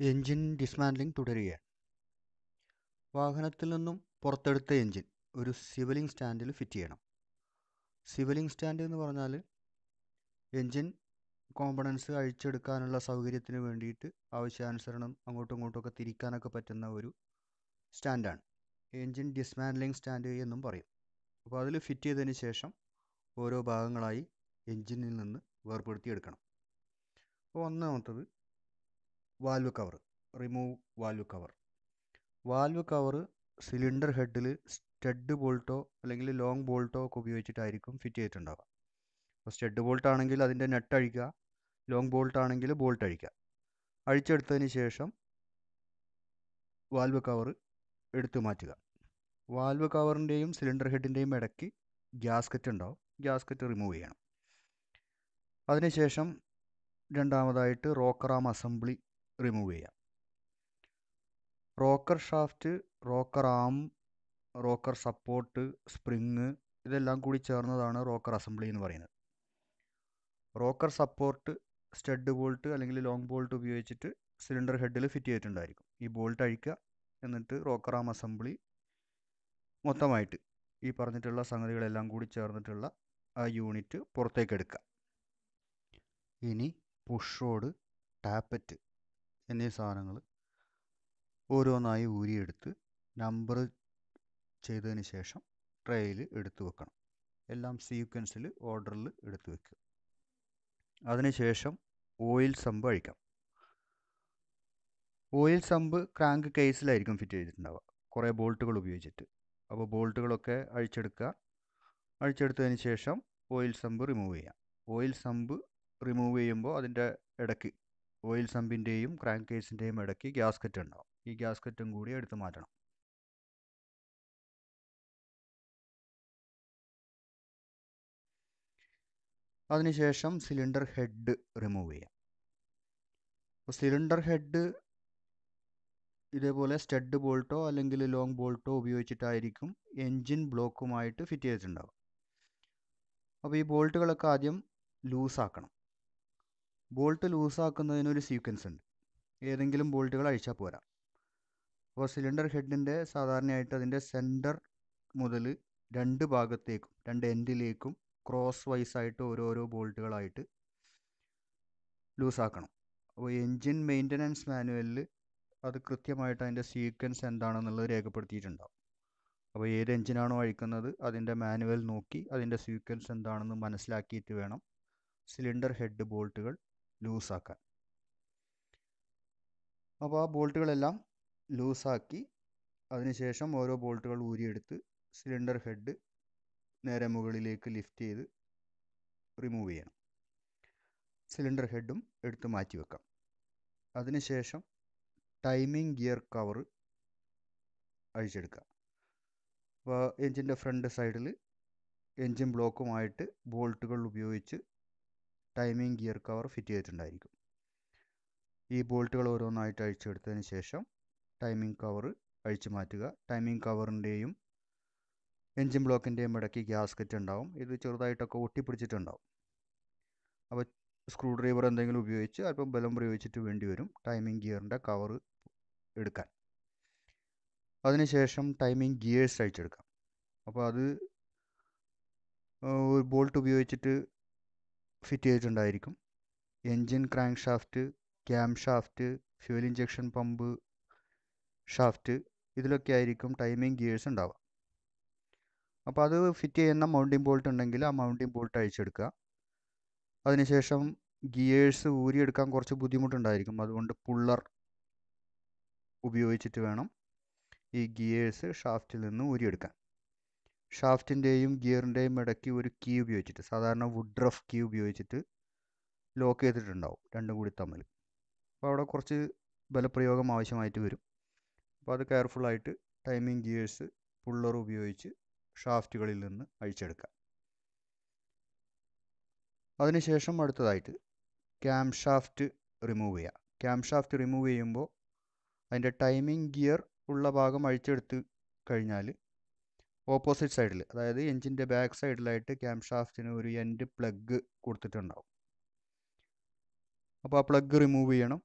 Engine dismantling തുടരുകയാണ്. വാഹനത്തിൽ നിന്നും പുറത്തെടുത്ത എഞ്ചിൻ ഒരു സിവലിംഗ് സ്റ്റാൻഡിൽ ഫിറ്റ് ചെയ്യണം. സിവലിംഗ് സ്റ്റാൻഡ് എന്ന് പറഞ്ഞാൽ എഞ്ചിൻ കോമ്പണൻസ് അഴിച്ചെടുക്കാനുള്ള സൗകര്യത്തിന് വേണ്ടിയിട്ട് ആവശ്യാനുസരണം അങ്ങോട്ടും ഇങ്ങോട്ടുമൊക്കെ തിരിക്കാനൊക്കെ പറ്റുന്ന ഒരു സ്റ്റാൻഡാണ്. എഞ്ചിൻ ഡിസ്മാൻഡ്ലിംഗ് സ്റ്റാൻഡ് എന്നും പറയും. അപ്പോൾ അതിൽ ഫിറ്റ് ചെയ്തതിന് ശേഷം ഓരോ ഭാഗങ്ങളായി എഞ്ചിനിൽ നിന്ന് വേർപെടുത്തിയെടുക്കണം. അപ്പോൾ ഒന്നാമത്തത് valve cover remove valve cover. Valve cover cylinder ഹെഡിൽ stud ബോൾട്ടോ അല്ലെങ്കിൽ ലോങ് ബോൾട്ടോ ഒക്കെ ഉപയോഗിച്ചിട്ടായിരിക്കും ഫിറ്റ് ചെയ്തിട്ടുണ്ടാവുക. അപ്പോൾ സ്റ്റഡ് ബോൾട്ട് ആണെങ്കിൽ അതിന്റെ നെട്ട് അഴിക്കുക ലോങ് ബോൾട്ട് ആണെങ്കിൽ ബോൾട്ട് അഴിക്കുക. അഴിച്ചെടുത്തതിന് ശേഷം വാൽവ് കവർ എടുത്തു മാറ്റുക. വാൽവ് കവറിന്റെയും സിലിണ്ടർ ഹെഡിന്റെയും ഇടയ്ക്ക് ഗ്യാസ്കറ്റ് ഉണ്ടാവും. ഗ്യാസ്കറ്റ് റിമൂവ് ചെയ്യണം. അതിനുശേഷം രണ്ടാമതായിട്ട് റോക്കറാം അസംബ്ലി റിമൂവ് ചെയ്യാം. Rocker shaft rocker arm rocker support spring ഇതെല്ലാം കൂടി ചേർന്നതാണ് റോക്കർ അസംബ്ലി എന്ന് പറയുന്നത്. റോക്കർ സപ്പോർട്ട് സ്റ്റഡ് ബോൾട്ട് അല്ലെങ്കിൽ ലോങ് ബോൾട്ട് ഉപയോഗിച്ചിട്ട് സിലിണ്ടർ ഹെഡിൽ ഫിറ്റ് ചെയ്തിട്ടുണ്ടായിരിക്കും. ഈ ബോൾട്ട് അഴിക്കുക എന്നിട്ട് റോക്കർ ആം അസംബ്ലി മൊത്തമായിട്ട് ഈ പറഞ്ഞിട്ടുള്ള സംഗതികളെല്ലാം കൂടി ചേർന്നിട്ടുള്ള ആ യൂണിറ്റ് പുറത്തേക്ക് എടുക്കുക. ഇനി പുഷ് റോഡ് ടാപ്പറ്റ് എന്നീ സാധനങ്ങൾ ഓരോന്നായി ഊരിയെടുത്ത് നമ്പർ ചെയ്തതിന് ശേഷം ട്രേയിൽ എടുത്തു വെക്കണം. എല്ലാം സീക്വൻസിൽ ഓർഡറിൽ എടുത്തു വെക്കുക. അതിനുശേഷം ഓയിൽ സമ്പ് അഴിക്കാം. ഓയിൽ സമ്പ് ക്രാങ്ക് കേസിലായിരിക്കും ഫിറ്റ് ചെയ്തിട്ടുണ്ടാവുക. കുറേ ബോൾട്ടുകൾ ഉപയോഗിച്ചിട്ട്. അപ്പോൾ ബോൾട്ടുകളൊക്കെ അഴിച്ചെടുക്കുക. അഴിച്ചെടുത്തതിന് ശേഷം ഓയിൽ സമ്പ് റിമൂവ് ചെയ്യാം. ഓയിൽ സമ്പ് റിമൂവ് ചെയ്യുമ്പോൾ അതിന്റെ ഇടയ്ക്ക് ഓയിൽ സമ്പിന്റെയും ക്രാങ്ക് കേസിന്റെയും ഇടയ്ക്ക് ഗ്യാസ്കറ്റ് ഉണ്ടാവും. ഈ ഗ്യാസ്കറ്റും കൂടി എടുത്തു മാറ്റണം. അതിനുശേഷം സിലിണ്ടർ ഹെഡ് റിമൂവ് ചെയ്യാം. അപ്പോൾ സിലിണ്ടർ ഹെഡ് ഇതേപോലെ സ്റ്റഡ് ബോൾട്ടോ അല്ലെങ്കിൽ ലോങ് ബോൾട്ടോ ഉപയോഗിച്ചിട്ടായിരിക്കും എൻജിൻ ബ്ലോക്കുമായിട്ട് ഫിറ്റ് ചെയ്തിട്ടുണ്ടാവുക. അപ്പോൾ ഈ ബോൾട്ടുകളൊക്കെ ആദ്യം ലൂസാക്കണം ബോൾട്ട് ലൂസാക്കുന്നതിനൊരു സീക്വൻസ് ഉണ്ട്. ഏതെങ്കിലും ബോൾട്ടുകൾ അഴിച്ചാൽ പോരാ. അപ്പോൾ സിലിണ്ടർ ഹെഡിന്റെ സാധാരണയായിട്ട് അതിന്റെ സെന്റർ മുതൽ രണ്ട് ഭാഗത്തേക്കും രണ്ട് എൻഡിലേക്കും ക്രോസ് വൈസ് ആയിട്ട് ഓരോരോ ബോൾട്ടുകളായിട്ട് ലൂസാക്കണം. അപ്പോൾ എൻജിൻ മെയിന്റനൻസ് മാനുവലിൽ അത് കൃത്യമായിട്ട് അതിന്റെ സീക്വൻസ് എന്താണെന്നുള്ളത് രേഖപ്പെടുത്തിയിട്ടുണ്ടാവും. അപ്പോൾ ഏത് എൻജിനാണോ അഴിക്കുന്നത് അതിന്റെ മാനുവൽ നോക്കി അതിന്റെ സീക്വൻസ് എന്താണെന്ന് മനസ്സിലാക്കിയിട്ട് വേണം. സിലിണ്ടർ ഹെഡ് ബോൾട്ടുകൾ ലൂസാക്കാൻ. അപ്പോൾ ആ ബോൾട്ടുകളെല്ലാം ലൂസാക്കി അതിനുശേഷം ഓരോ ബോൾട്ടുകൾ ഊരിയെടുത്ത് സിലിണ്ടർ ഹെഡ് നേരെ മുകളിലേക്ക് ലിഫ്റ്റ് ചെയ്ത് റിമൂവ് ചെയ്യണം. സിലിണ്ടർ ഹെഡും എടുത്ത് മാറ്റി വെക്കാം. അതിനുശേഷം ടൈമിംഗ് ഗിയർ കവർ അഴിച്ചെടുക്കുക. അപ്പോൾ എൻജിന്റെ ഫ്രണ്ട് സൈഡിൽ എൻജിൻ ബ്ലോക്കുമായിട്ട് ബോൾട്ടുകൾ ഉപയോഗിച്ച് ടൈമിംഗ് ഗിയർ കവർ ഫിറ്റ് ചെയ്തിട്ടുണ്ടായിരിക്കും. ഈ ബോൾട്ടുകൾ ഓരോന്നായിട്ട് അഴിച്ചെടുത്തതിന് ശേഷം ടൈമിംഗ് കവർ അഴിച്ചു മാറ്റുക. ടൈമിംഗ് കവറിന്റെയും എൻജിൻ ബ്ലോക്കിന്റെയും ഇടയ്ക്ക് ഗ്യാസ്കറ്റ് ഉണ്ടാവും. ഇത് ചെറുതായിട്ടൊക്കെ ഒട്ടിപ്പിടിച്ചിട്ടുണ്ടാവും. അപ്പോൾ സ്ക്രൂ ഡ്രൈവർ എന്തെങ്കിലും ഉപയോഗിച്ച് അല്പം ബലം പ്രയോഗിച്ചിട്ട് വേണ്ടി വരും ടൈമിംഗ് ഗിയറിന്റെ കവർ എടുക്കാൻ. അതിനുശേഷം ടൈമിംഗ് ഗിയേഴ്സ് അഴിച്ചെടുക്കാം. അപ്പോൾ അത് ഒരു ബോൾട്ട് ഉപയോഗിച്ചിട്ട് fit ചെയ്തിട്ടുണ്ടായിരിക്കും. Engine crankshaft camshaft fuel injection pump shaft ഇതിലൊക്കെ ആയിരിക്കും ടൈമിംഗ് ഗിയേഴ്സ് ഉണ്ടാവുക. അപ്പോൾ അത് ഫിറ്റ് ചെയ്യുന്ന മൗണ്ടിങ് ബോൾട്ട് ഉണ്ടെങ്കിൽ ആ മൗണ്ടിങ് ബോൾട്ട് അഴിച്ചെടുക്കുക. അതിനുശേഷം ഗിയേഴ്സ് ഊരിയെടുക്കാൻ കുറച്ച് ബുദ്ധിമുട്ടുണ്ടായിരിക്കും. അതുകൊണ്ട് പുള്ളർ ഉപയോഗിച്ചിട്ട് വേണം ഈ ഗിയേഴ്സ് ഷാഫ്റ്റിൽ നിന്ന് ഊരിയെടുക്കാൻ. ഷാഫ്റ്റിന്റെയും ഗിയറിന്റെയും ഇടയ്ക്ക് ഒരു കീ ഉപയോഗിച്ചിട്ട് സാധാരണ വുഡ് റഫ് കീ ഉപയോഗിച്ചിട്ട് ലോക്ക് ചെയ്തിട്ടുണ്ടാവും രണ്ടും കൂടി തമ്മിൽ. അപ്പോൾ അവിടെ കുറച്ച് ബലപ്രയോഗം ആവശ്യമായിട്ട് വരും. അപ്പോൾ അത് കെയർഫുള്ളായിട്ട് ടൈമിംഗ് ഗിയേഴ്സ് പുള്ളർ ഉപയോഗിച്ച് ഷാഫ്റ്റുകളിൽ നിന്ന് അഴിച്ചെടുക്കാം. അതിനുശേഷം അടുത്തതായിട്ട് ക്യാം ഷാഫ്റ്റ് റിമൂവ് ചെയ്യുക ക്യാം ഷാഫ്റ്റ് റിമൂവ് ചെയ്യുമ്പോൾ അതിന്റെ ടൈമിംഗ് ഗിയർ ഉള്ള ഭാഗം അഴിച്ചെടുത്ത് കഴിഞ്ഞാൽ ഓപ്പോസിറ്റ് സൈഡിൽ അതായത് എഞ്ചിന്റെ ബാക്ക് സൈഡിലായിട്ട് ക്യാം ഷാഫ്റ്റിന് ഒരു എൻഡ് പ്ലഗ് കൊടുത്തിട്ടുണ്ടാവും. അപ്പോൾ ആ പ്ലഗ് റിമൂവ് ചെയ്യണം.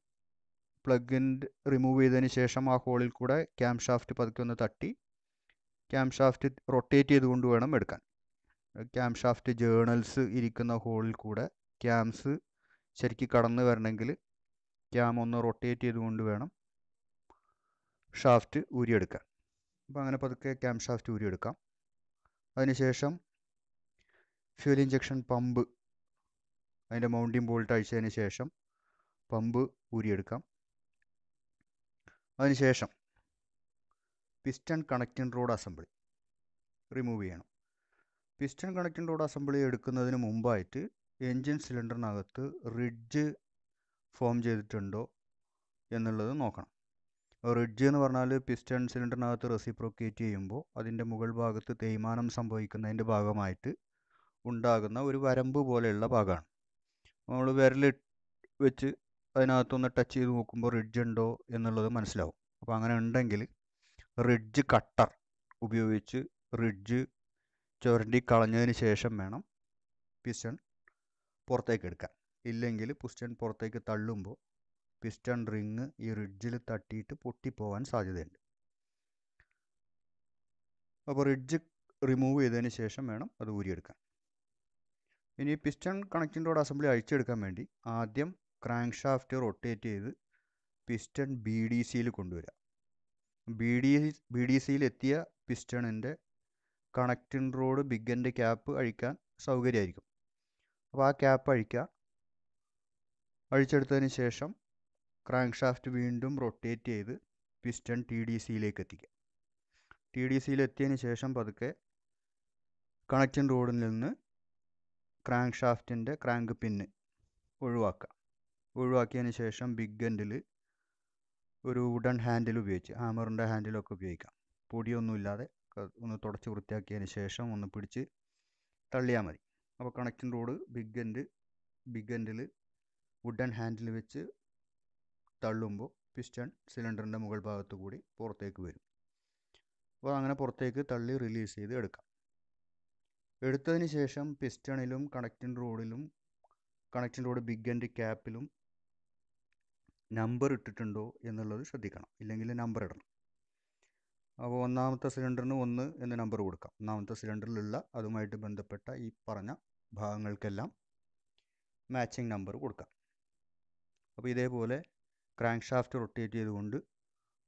പ്ലഗിന്റെ റിമൂവ് ചെയ്തതിന് ശേഷം ആ ഹോളിൽ കൂടെ ക്യാം ഷാഫ്റ്റ് പതുക്കെ ഒന്ന് തട്ടി. ക്യാം ഷാഫ്റ്റ് റൊട്ടേറ്റ് ചെയ്തുകൊണ്ട് വേണം എടുക്കാൻ. ക്യാം ഷാഫ്റ്റ് ജേണൽസ് ഇരിക്കുന്ന ഹോളിൽ കൂടെ ക്യാംസ് ശരിക്കും കടന്നു വരണമെങ്കിൽ ക്യാം ഒന്ന് റൊട്ടേറ്റ് ചെയ്തുകൊണ്ട് വേണം ഷാഫ്റ്റ് ഊരിയെടുക്കാൻ. അപ്പോൾ അങ്ങനെ പതുക്കെ ക്യാംഷാഫ്റ്റ് ഊരിയെടുക്കാം അതിനുശേഷം ഫ്യൂൽ ഇഞ്ചക്ഷൻ പമ്പ് അതിന്റെ മൗണ്ടിങ് ബോൾട്ട് അഴിച്ചതിന് ശേഷം പമ്പ് ഊരിയെടുക്കാം. അതിനുശേഷം piston connecting rod assembly remove ചെയ്യണം. പിസ്റ്റൺ കണക്റ്റിംഗ് റോഡ് അസംബ്ലി എടുക്കുന്നതിന് മുമ്പായിട്ട് എൻജിൻ സിലിണ്ടറിനകത്ത് റിഡ്ജ് ഫോം ചെയ്തിട്ടുണ്ടോ എന്നുള്ളത് നോക്കണം. റിഡ്ജ് എന്ന് പറഞ്ഞാൽ പിസ്റ്റൺ സിലിണ്ടറിനകത്ത് റെസിപ്രോക്കേറ്റ് ചെയ്യുമ്പോൾ അതിന്റെ മുകൾ ഭാഗത്ത് തേയ്മാനം സംഭവിക്കുന്നതിന്റെ ഭാഗമായിട്ട് ഉണ്ടാകുന്ന ഒരു വരമ്പ് പോലെയുള്ള ഭാഗമാണ് നമ്മൾ വിരൽ വെച്ച് അതിനകത്തൊന്ന് ടച്ച് ചെയ്ത് നോക്കുമ്പോൾ റിഡ്ജ് ഉണ്ടോ എന്നുള്ളത് മനസ്സിലാവും. അപ്പോൾ അങ്ങനെ ഉണ്ടെങ്കിൽ റിഡ്ജ് കട്ടർ ഉപയോഗിച്ച് റിഡ്ജ് ചുരണ്ടി കളഞ്ഞതിന് ശേഷം വേണം പിസ്റ്റൺ പുറത്തേക്ക് എടുക്കാൻ. ഇല്ലെങ്കിൽ പിസ്റ്റൺ പുറത്തേക്ക് തള്ളുമ്പോൾ പിസ്റ്റൺ റിങ് ഈ റിഡ്ജിൽ തട്ടിയിട്ട് പൊട്ടിപ്പോവാൻ സാധ്യതയുണ്ട്. അപ്പോൾ റിഡ്ജ് റിമൂവ് ചെയ്തതിന് ശേഷം വേണം അത് ഊരിയെടുക്കാൻ. ഇനി പിസ്റ്റൺ കണക്റ്റിംഗ് റോഡ് അസംബ്ലി അഴിച്ചെടുക്കാൻ വേണ്ടി ആദ്യം ക്രാങ്ക് ഷാഫ്റ്റ് റൊട്ടേറ്റ് ചെയ്ത് പിസ്റ്റൺ ബി ഡി സിയിൽ കൊണ്ടുവരിക ബി ഡി ബി ഡി സിയിൽ എത്തിയ പിസ്റ്റണിന്റെ കണക്റ്റിംഗ് റോഡ് ബിഗന്റെ ക്യാപ്പ് അഴിക്കാൻ സൗകര്യമായിരിക്കും. അപ്പോൾ ആ ക്യാപ്പ് അഴിക്കുക. അഴിച്ചെടുത്തതിന് ശേഷം ക്രാങ്ക് ഷാഫ്റ്റ് വീണ്ടും റൊട്ടേറ്റ് ചെയ്ത് പിസ്റ്റൺ ടി ഡി സിയിലേക്ക് എത്തിക്കാം ടി ഡി സിയിലെത്തിയതിന് ശേഷം പതുക്കെ കണക്ഷൻ റോഡിൽ നിന്ന് ക്രാങ്ക് ഷാഫ്റ്റിന്റെ ക്രാങ്ക് പിന്ന് ഒഴിവാക്കാം ഒഴിവാക്കിയതിന് ശേഷം ബിഗ് എൻഡിൽ ഒരു വുഡൻ ഹാൻഡിൽ ഉപയോഗിച്ച് ഹാമറിന്റെ ഹാൻഡിലൊക്കെ ഉപയോഗിക്കാം. പൊടിയൊന്നുമില്ലാതെ ഒന്ന് തുടച്ച് വൃത്തിയാക്കിയതിന് ശേഷം ഒന്ന് പിടിച്ച് തള്ളിയാൽ മതി. അപ്പോൾ connection rod big end big എൻഡിൽ വുഡൻ ഹാൻഡിൽ വെച്ച് തള്ളുമ്പോൾ പിസ്റ്റൺ സിലിണ്ടറിന്റെ മുകൾ ഭാഗത്തു കൂടി പുറത്തേക്ക് വരും. അപ്പോൾ അങ്ങനെ പുറത്തേക്ക് തള്ളി റിലീസ് ചെയ്ത് എടുക്കാം. എടുത്തതിന് ശേഷം പിസ്റ്റണിലും കണക്റ്റിംഗ് റോഡിലും കണക്റ്റിംഗ് റോഡ് ബിഗ് എൻഡ് ക്യാപ്പിലും നമ്പർ ഇട്ടിട്ടുണ്ടോ എന്നുള്ളത് ശ്രദ്ധിക്കണം. ഇല്ലെങ്കിൽ നമ്പർ ഇടണം. അപ്പോൾ ഒന്നാമത്തെ സിലിണ്ടറിന് ഒന്ന് എന്ന നമ്പർ കൊടുക്കാം. ഒന്നാമത്തെ സിലിണ്ടറിലുള്ള അതുമായിട്ട് ബന്ധപ്പെട്ട ഈ പറഞ്ഞ ഭാഗങ്ങൾക്കെല്ലാം മാച്ചിങ് നമ്പർ കൊടുക്കാം. അപ്പോൾ ഇതേപോലെ ക്രാങ്ക് ഷാഫ്റ്റ് റൊട്ടേറ്റ് ചെയ്തുകൊണ്ട്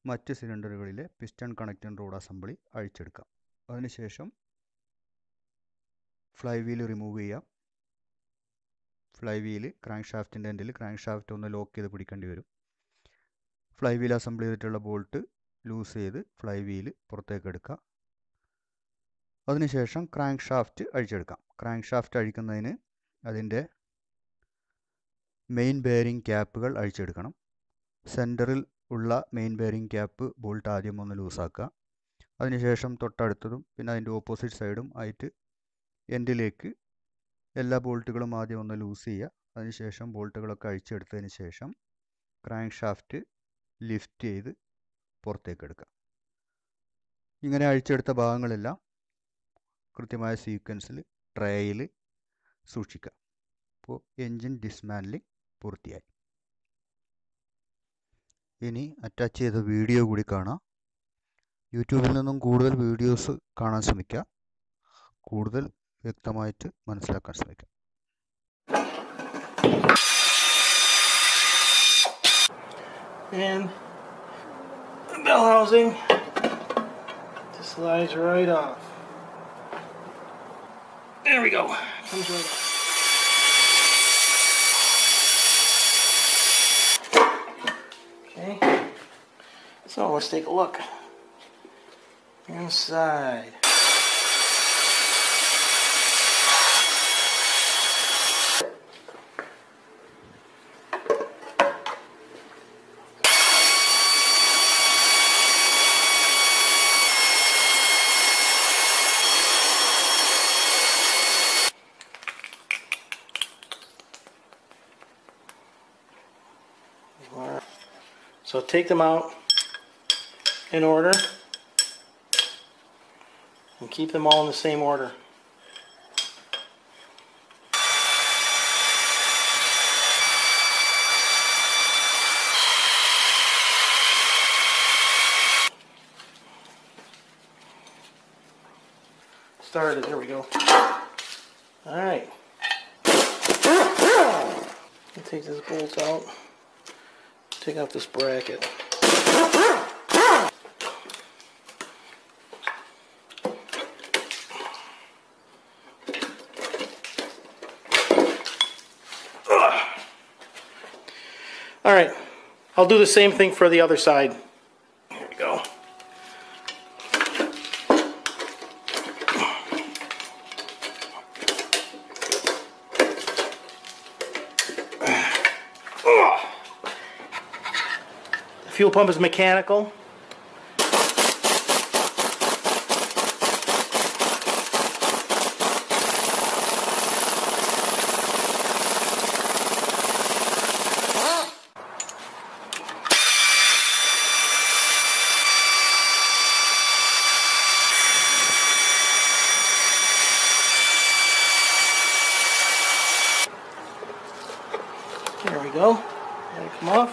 മറ്റ് സിലിണ്ടറുകളിലെ പിസ്റ്റൺ കണക്റ്റിംഗ് റോഡ് അസംബ്ലി അഴിച്ചെടുക്കാം. അതിനുശേഷം ഫ്ലൈ വീൽ റിമൂവ് ചെയ്യാം. ഫ്ലൈ വീൽ ക്രാങ്ക് ഷാഫ്റ്റിന്റെ എൻഡിൽ ക്രാങ്ക് ഷാഫ്റ്റ് ഒന്ന് ലോക്ക് ചെയ്ത് പിടിക്കേണ്ടി വരും. ഫ്ലൈ വീൽ അസംബിൾ ചെയ്തിട്ടുള്ള ബോൾട്ട് ലൂസ് ചെയ്ത് ഫ്ലൈ വീൽ പുറത്തേക്ക് എടുക്കുക അതിനുശേഷം ക്രാങ്ക് ഷാഫ്റ്റ് അഴിച്ചെടുക്കാം. ക്രാങ്ക് ഷാഫ്റ്റ് അഴിക്കുന്നതിന് അതിന്റെ മെയിൻ ബെയറിംഗ് ക്യാപ്പുകൾ അഴിച്ചെടുക്കണം. സെന്ററിൽ ഉള്ള മെയിൻ ബെയറിംഗ് ക്യാപ്പ് ബോൾട്ട് ആദ്യം ഒന്ന് ലൂസാക്കുക. അതിനുശേഷം തൊട്ടടുത്തതും പിന്നെ അതിന്റെ ഓപ്പോസിറ്റ് സൈഡും ആയിട്ട് എൻഡിലേക്ക് എല്ലാ ബോൾട്ടുകളും ആദ്യം ഒന്ന് ലൂസ് ചെയ്യുക. അതിനുശേഷം ബോൾട്ടുകളൊക്കെ അഴിച്ചെടുത്തതിന് ശേഷം ക്രാങ്ക് ഷാഫ്റ്റ് ലിഫ്റ്റ് ചെയ്ത് പുറത്തേക്ക് എടുക്കുക. ഇങ്ങനെ അഴിച്ചെടുത്ത ഭാഗങ്ങളെല്ലാം കൃത്യമായ സീക്വൻസിൽ ട്രേയിൽ സൂക്ഷിക്കുക. അപ്പോൾ എൻജിൻ ഡിസ്മാൻലിങ് പൂർത്തിയായി. ഇനി അറ്റാച്ച് ചെയ്ത വീഡിയോ കൂടി കാണാം യൂട്യൂബിൽ നിന്നും കൂടുതൽ വീഡിയോസ് കാണാൻ ശ്രമിക്കാം കൂടുതൽ വ്യക്തമായിട്ട് മനസ്സിലാക്കാൻ ശ്രമിക്കാം And the bell housing just slides right off. There we go. Comes right off. So let's take a look. Inside. So take them out in order and keep them all in the same order. Started, there we go. All right. Take this bolt out, take out this bracket. All right, I'll do the same thing for the other side. Here we go. The fuel pump is mechanical. There we go. Let it come off.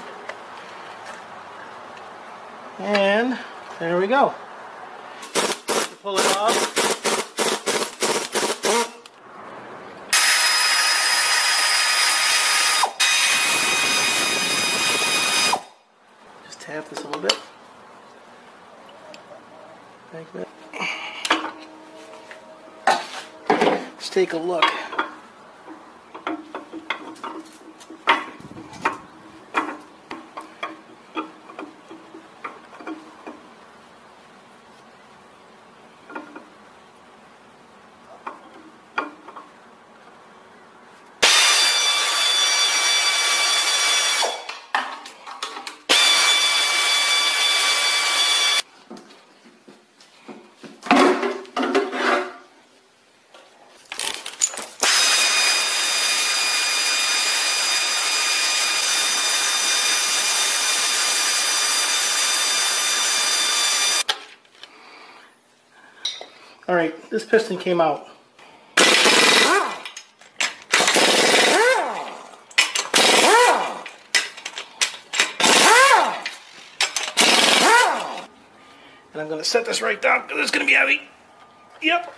And there we go. Pull it off. Just tap this a little bit. Like that. Let's take a look. All right, this piston came out. And I'm to set this right down because it's to be heavy. Yep.